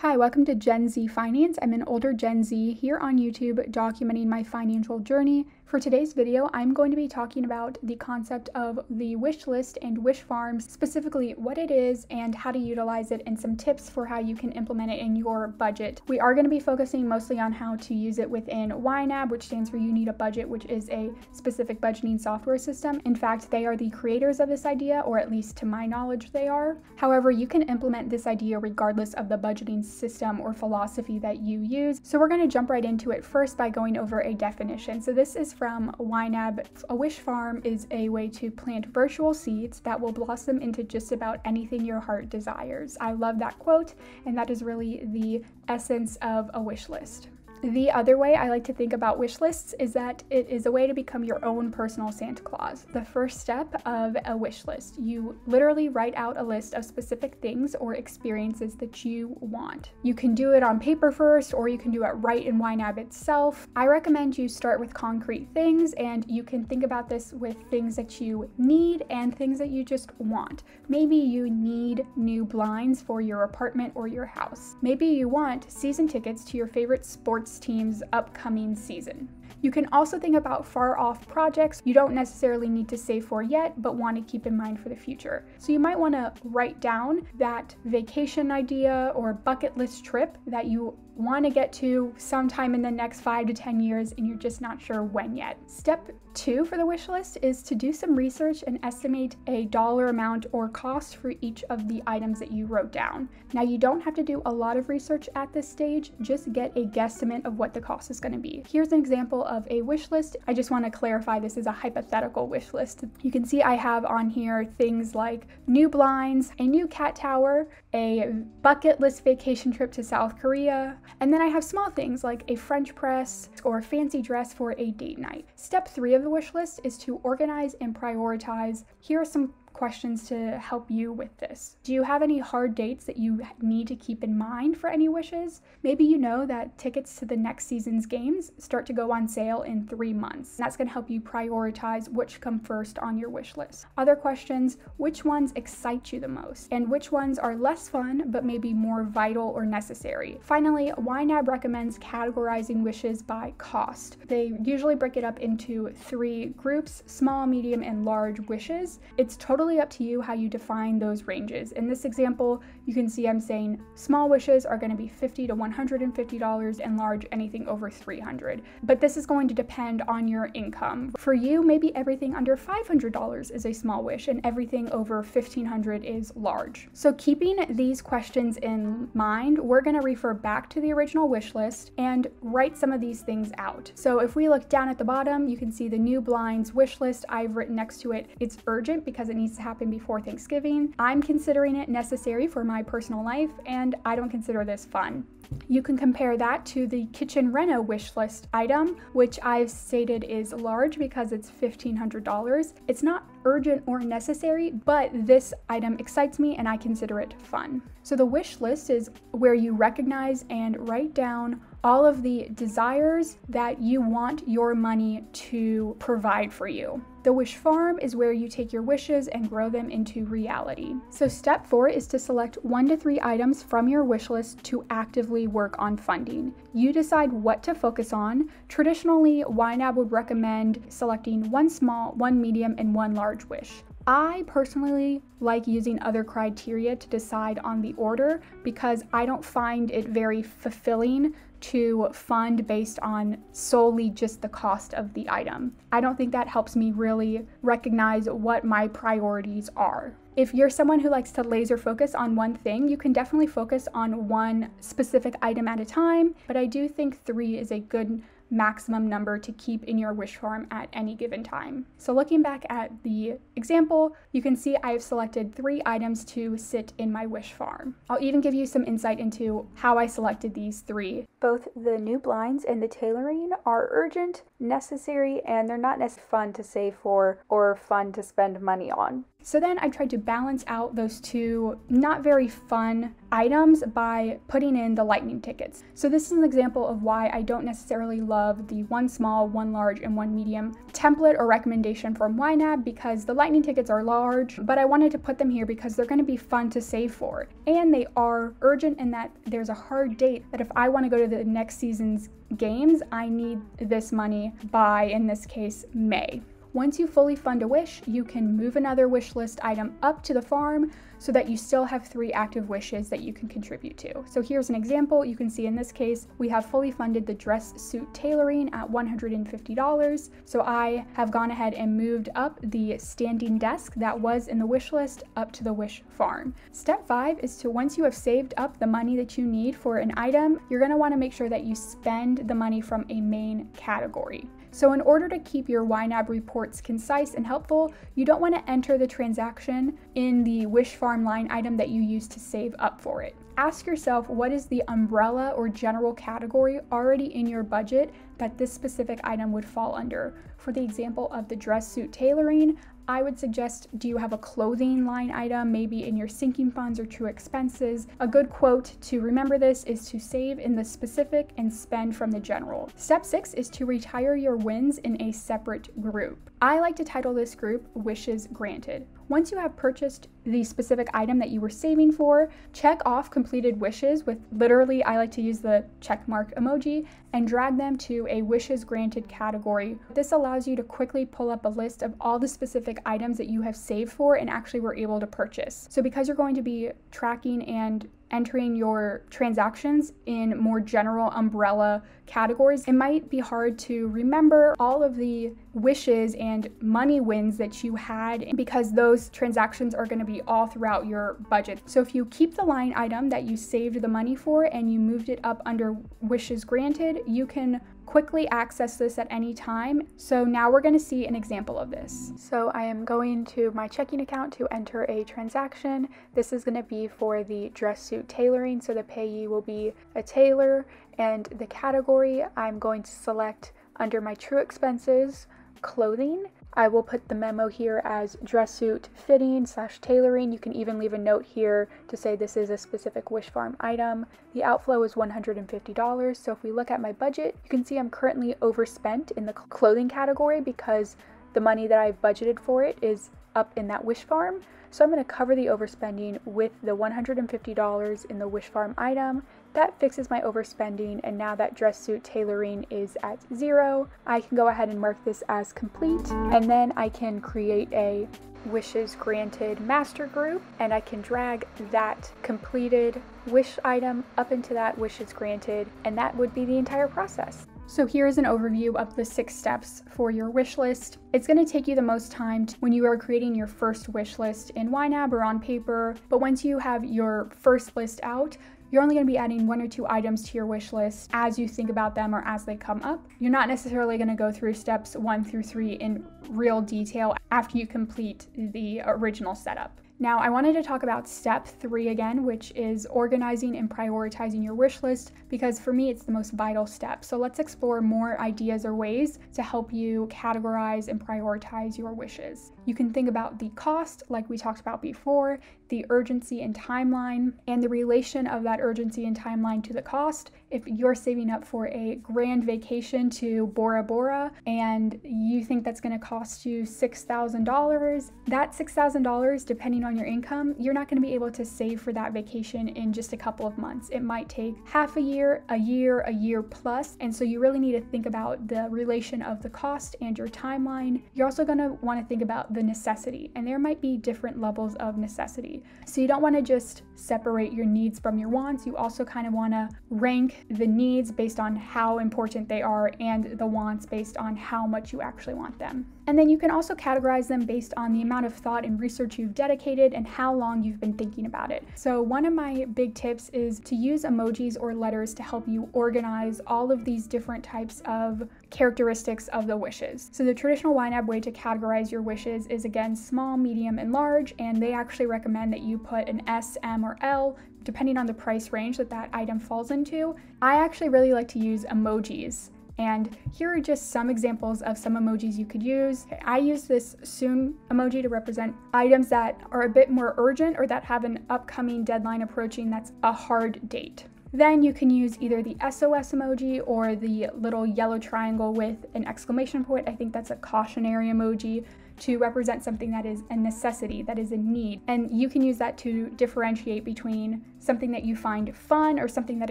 Hi, welcome to Gen Z Finance. I'm an older Gen Z here on YouTube documenting my financial journey. For today's video, I'm going to be talking about the concept of the wish list and wish farms, specifically what it is and how to utilize it, and some tips for how you can implement it in your budget. We are going to be focusing mostly on how to use it within YNAB, which stands for You Need a Budget, which is a specific budgeting software system. In fact, they are the creators of this idea, or at least to my knowledge, they are. However, you can implement this idea regardless of the budgeting system or philosophy that you use. So we're going to jump right into it first by going over a definition. So this is from YNAB. A wish farm is a way to plant virtual seeds that will blossom into just about anything your heart desires. I love that quote, and that is really the essence of a wish list. The other way I like to think about wish lists is that it is a way to become your own personal Santa Claus. The first step of a wish list, you literally write out a list of specific things or experiences that you want. You can do it on paper first, or you can do it right in YNAB itself. I recommend you start with concrete things, and you can think about this with things that you need and things that you just want. Maybe you need new blinds for your apartment or your house. Maybe you want season tickets to your favorite sports sports team's upcoming season. You can also think about far off projects you don't necessarily need to save for yet, but want to keep in mind for the future. So you might want to write down that vacation idea or bucket list trip that you want to get to sometime in the next five to 10 years and you're just not sure when yet. Step two for the wish list is to do some research and estimate a dollar amount or cost for each of the items that you wrote down. Now, you don't have to do a lot of research at this stage, just get a guesstimate of what the cost is going to be. Here's an example of a wish list. I just want to clarify this is a hypothetical wish list. You can see I have on here things like new blinds, a new cat tower, a bucket list vacation trip to South Korea, and then I have small things like a French press or a fancy dress for a date night. Step three of the wish list is to organize and prioritize. Here are some questions to help you with this. Do you have any hard dates that you need to keep in mind for any wishes? Maybe you know that tickets to the next season's games start to go on sale in three months. That's going to help you prioritize which come first on your wish list. Other questions which ones excite you the most, and which ones are less fun but maybe more vital or necessary? Finally, YNAB recommends categorizing wishes by cost. They usually break it up into three groups small, medium, and large wishes. It's totally totally up to you how you define those ranges. In this example, you can see I'm saying small wishes are going to be 50 to $150 and large anything over 300. But this is going to depend on your income. For you, maybe everything under $500 is a small wish and everything over 1500 is large. So keeping these questions in mind, we're going to refer back to the original wish list and write some of these things out. So if we look down at the bottom, you can see the new blinds wish list. I've written next to it, it's urgent because it needs to happen before Thanksgiving. I'm considering it necessary for my personal life, and I don't consider this fun. You can compare that to the kitchen reno wish list item, which I've stated is large because it's $1,500. It's not urgent or necessary, but this item excites me and I consider it fun. So the wish list is where you recognize and write down all of the desires that you want your money to provide for you. The wish farm is where you take your wishes and grow them into reality. So, step four is to select one to three items from your wish list to actively work on funding. You decide what to focus on. Traditionally, YNAB would recommend selecting one small, one medium, and one large wish. I personally like using other criteria to decide on the order because I don't find it very fulfilling to fund based on solely just the cost of the item. I don't think that helps me really recognize what my priorities are. If you're someone who likes to laser focus on one thing, you can definitely focus on one specific item at a time, but I do think three is a good maximum number to keep in your wish farm at any given time. So looking back at the example, you can see I've selected three items to sit in my wish farm. I'll even give you some insight into how I selected these three. Both the new blinds and the tailoring are urgent, necessary, and they're not necessarily fun to save for or fun to spend money on. So then I tried to balance out those two not very fun items by putting in the lightning tickets. So this is an example of why I don't necessarily love the one small, one large, and one medium template or recommendation from YNAB because the lightning tickets are large, but I wanted to put them here because they're going to be fun to save for. And they are urgent in that there's a hard date that if I want to go to the next season's games, I need this money by, in this case, May. Once you fully fund a wish, you can move another wish list item up to the farm so that you still have three active wishes that you can contribute to. So here's an example. You can see in this case, we have fully funded the dress suit tailoring at $150. So I have gone ahead and moved up the standing desk that was in the wish list up to the wish farm. Step five is to once you have saved up the money that you need for an item, you're gonna wanna make sure that you spend the money from a main category. So in order to keep your YNAB reports concise and helpful, you don't want to enter the transaction in the Wish Farm line item that you use to save up for it. Ask yourself what is the umbrella or general category already in your budget that this specific item would fall under. For the example of the dress suit tailoring, I would suggest do you have a clothing line item, maybe in your sinking funds or true expenses? A good quote to remember this is to save in the specific and spend from the general. Step six is to retire your wins in a separate group. I like to title this group Wishes Granted. Once you have purchased the specific item that you were saving for, check off completed wishes with literally, I like to use the check mark emoji and drag them to a wishes granted category. This allows you to quickly pull up a list of all the specific items that you have saved for and actually were able to purchase. So because you're going to be tracking and entering your transactions in more general umbrella categories, it might be hard to remember all of the wishes and money wins that you had because those transactions are going to be all throughout your budget. So if you keep the line item that you saved the money for and you moved it up under wishes granted, you can quickly access this at any time. So now we're going to see an example of this. So I am going to my checking account to enter a transaction. This is going to be for the dress suit tailoring. So the payee will be a tailor and the category I'm going to select under my true expenses clothing I will put the memo here as dress suit fitting slash tailoring. You can even leave a note here to say this is a specific Wish Farm item. The outflow is $150. So if we look at my budget, you can see I'm currently overspent in the clothing category because the money that I've budgeted for it is up in that Wish Farm. So I'm going to cover the overspending with the $150 in the Wish Farm item that fixes my overspending and now that dress suit tailoring is at zero, I can go ahead and mark this as complete and then I can create a wishes granted master group and I can drag that completed wish item up into that wishes granted and that would be the entire process. So here's an overview of the six steps for your wish list. It's going to take you the most time when you are creating your first wish list in YNAB or on paper, but once you have your first list out, you're only going to be adding one or two items to your wish list as you think about them or as they come up. You're not necessarily going to go through steps one through three in real detail after you complete the original setup. Now, I wanted to talk about step three again, which is organizing and prioritizing your wish list, because for me, it's the most vital step. So let's explore more ideas or ways to help you categorize and prioritize your wishes. You can think about the cost, like we talked about before, the urgency and timeline, and the relation of that urgency and timeline to the cost. If you're saving up for a grand vacation to Bora Bora and you think that's going to cost you $6,000, that $6,000, depending on your income, you're not going to be able to save for that vacation in just a couple of months. It might take half a year, a year, a year plus. And so you really need to think about the relation of the cost and your timeline. You're also going to want to think about the necessity, and there might be different levels of necessity. So you don't want to just separate your needs from your wants. You also kind of want to rank the needs based on how important they are and the wants based on how much you actually want them. And then you can also categorize them based on the amount of thought and research you've dedicated and how long you've been thinking about it. So, one of my big tips is to use emojis or letters to help you organize all of these different types of characteristics of the wishes. So, the traditional YNAB way to categorize your wishes is again small, medium, and large, and they actually recommend that you put an S, M, or L depending on the price range that that item falls into. I actually really like to use emojis And here are just some examples of some emojis you could use. I use this soon emoji to represent items that are a bit more urgent or that have an upcoming deadline approaching that's a hard date. Then you can use either the SOS emoji or the little yellow triangle with an exclamation point. I think that's a cautionary emoji to represent something that is a necessity, that is a need. And you can use that to differentiate between something that you find fun or something that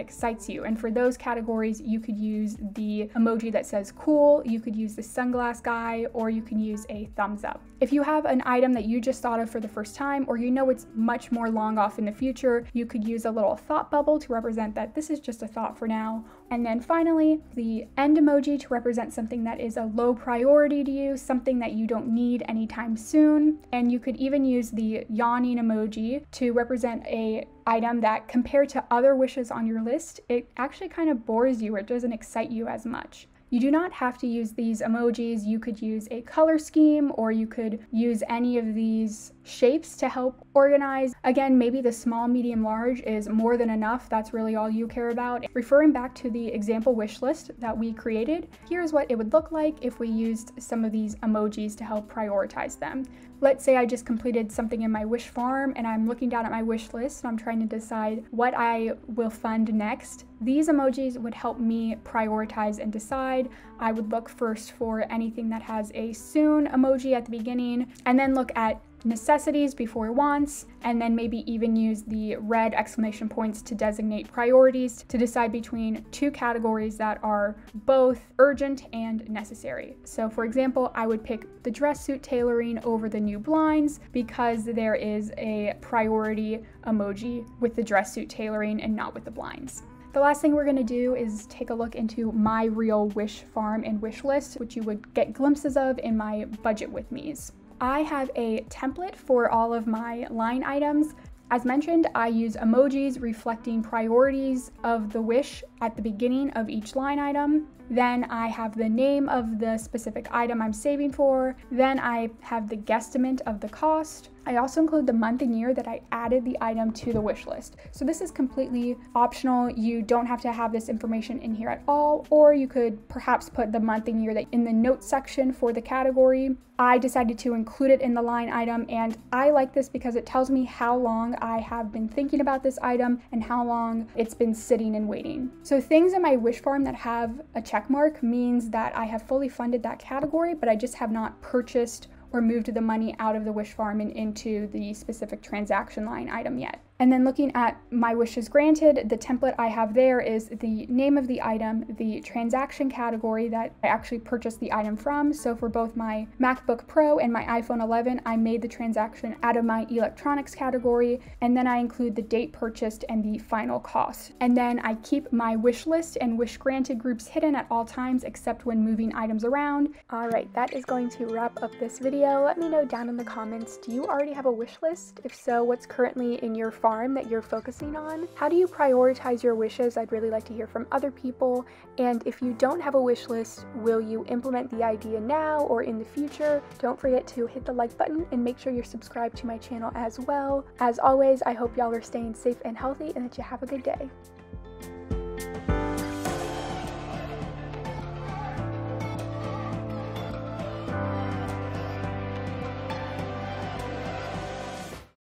excites you. And for those categories, you could use the emoji that says cool, you could use the sunglass guy, or you can use a thumbs up. If you have an item that you just thought of for the first time, or you know it's much more long off in the future, you could use a little thought bubble to represent that this is just a thought for now. And then finally, the end emoji to represent something that is a low priority to you, something that you don't need anytime soon. And you could even use the yawning emoji to represent a item that compared to other wishes on your list, it actually kind of bores you or it doesn't excite you as much. You do not have to use these emojis. You could use a color scheme or you could use any of these shapes to help organize. Again, maybe the small, medium, large is more than enough. That's really all you care about. Referring back to the example wish list that we created, here's what it would look like if we used some of these emojis to help prioritize them. Let's say I just completed something in my wish farm and I'm looking down at my wish list and I'm trying to decide what I will fund next. These emojis would help me prioritize and decide. I would look first for anything that has a soon emoji at the beginning and then look at necessities before wants, and then maybe even use the red exclamation points to designate priorities to decide between two categories that are both urgent and necessary. So, for example, I would pick the dress suit tailoring over the new blinds because there is a priority emoji with the dress suit tailoring and not with the blinds. The last thing we're gonna do is take a look into my real wish farm and wish list, which you would get glimpses of in my budget with me's. I have a template for all of my line items. As mentioned, I use emojis reflecting priorities of the wish at the beginning of each line item. Then I have the name of the specific item I'm saving for. Then I have the guesstimate of the cost. I also include the month and year that I added the item to the wish list. So this is completely optional. You don't have to have this information in here at all, or you could perhaps put the month and year that in the notes section for the category. I decided to include it in the line item and I like this because it tells me how long I have been thinking about this item and how long it's been sitting and waiting. So things in my wish farm that have a check mark means that I have fully funded that category, but I just have not purchased or moved the money out of the wish farm and into the specific transaction line item yet. And then looking at my wishes granted, the template I have there is the name of the item, the transaction category that I actually purchased the item from. So for both my MacBook Pro and my iPhone 11, I made the transaction out of my electronics category. And then I include the date purchased and the final cost. And then I keep my wish list and wish granted groups hidden at all times except when moving items around. All right, that is going to wrap up this video. Let me know down in the comments, do you already have a wish list? If so, what's currently in your farm that you're focusing on? How do you prioritize your wishes? I'd really like to hear from other people. And if you don't have a wish list, will you implement the idea now or in the future? Don't forget to hit the like button and make sure you're subscribed to my channel as well. As always, I hope y'all are staying safe and healthy and that you have a good day.